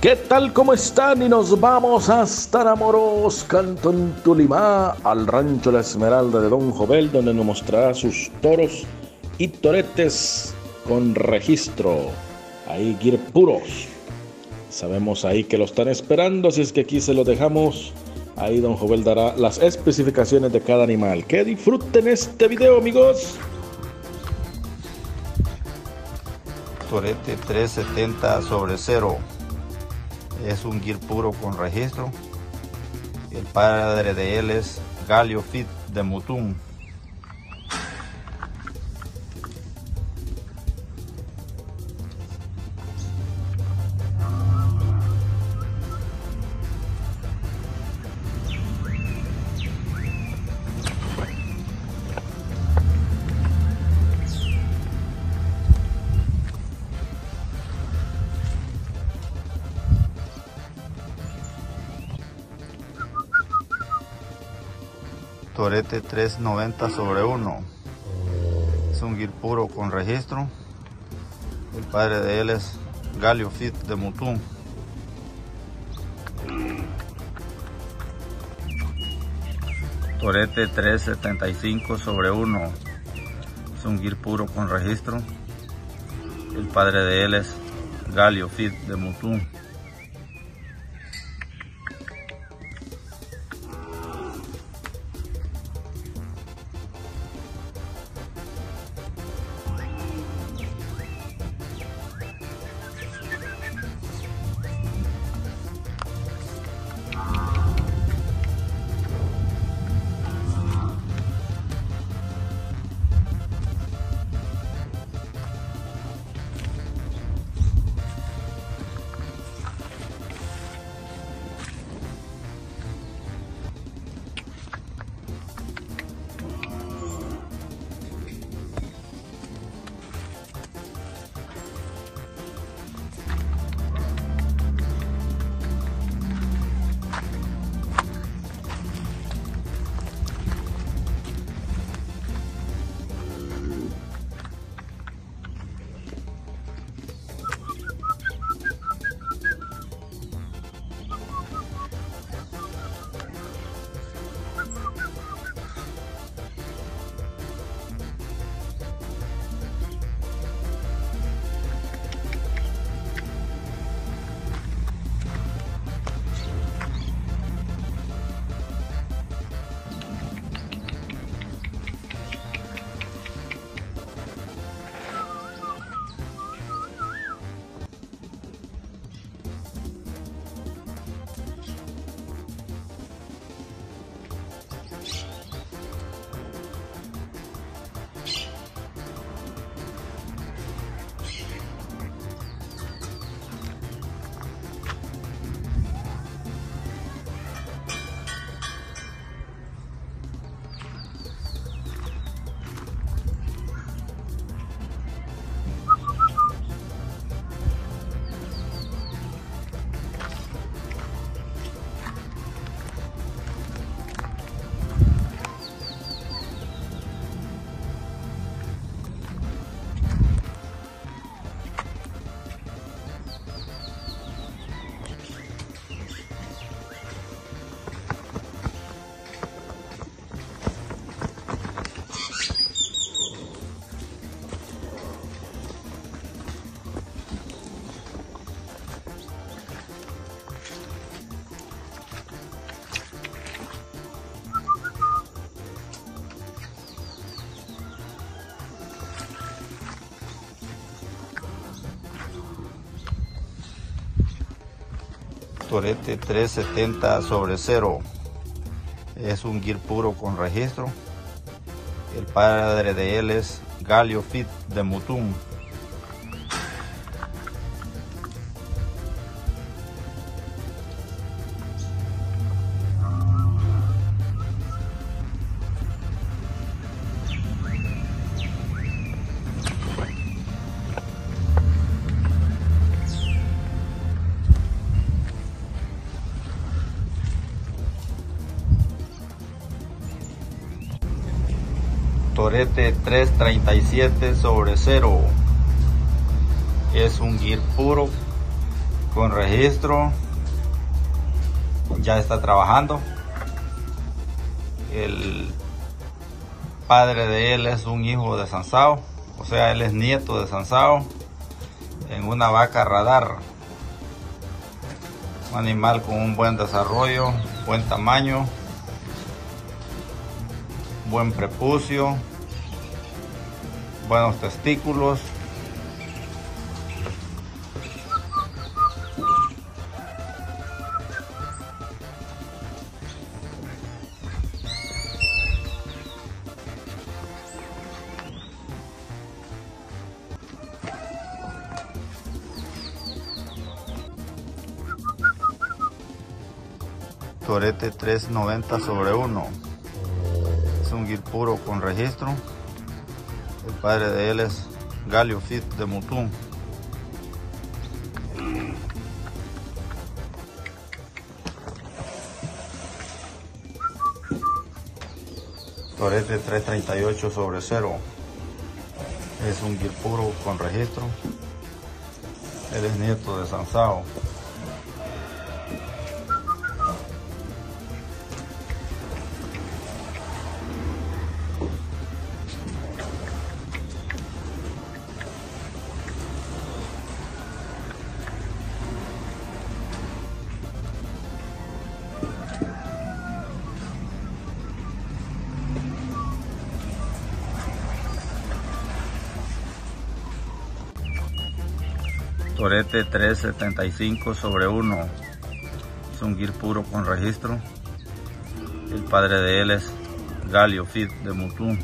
¿Qué tal? ¿Cómo están? Y nos vamos hasta Namoros, Cantón Tulimá, al rancho La Esmeralda de Don Jovel, donde nos mostrará sus toros y toretes con registro. Ahí, guir puros. Sabemos ahí que lo están esperando, así es que aquí se lo dejamos. Ahí Don Jovel dará las especificaciones de cada animal. Que disfruten este video, amigos. Torete 370 sobre 0 es un gear puro con registro. El padre de él es Galio Fit de Mutum. Torete 390 sobre 1. Es un gear puro con registro. El padre de él es Galio Fit de Mutum. Torete 375 sobre 1. Es un gear puro con registro. El padre de él es Galio Fit de Mutum. Torete 370 sobre 0. Es un gear puro con registro. El padre de él es Galio Fit de Mutum. Torete 337 sobre 0. Es un gear puro con registro, ya está trabajando. El padre de él es un hijo de Sansao, o sea, él es nieto de Sansao, en una vaca radar. Un animal con un buen desarrollo, buen tamaño, buen prepucio, buenos testículos, Torete 390 sobre 1. Es un guir puro con registro. El padre de él es Galio Fit de Mutún. Torete 338 sobre 0. Es un guir puro con registro. Él es nieto de Sansao. Torete 375 sobre 1. Es un guir puro con registro. El padre de él es Galio Fit de Mutún.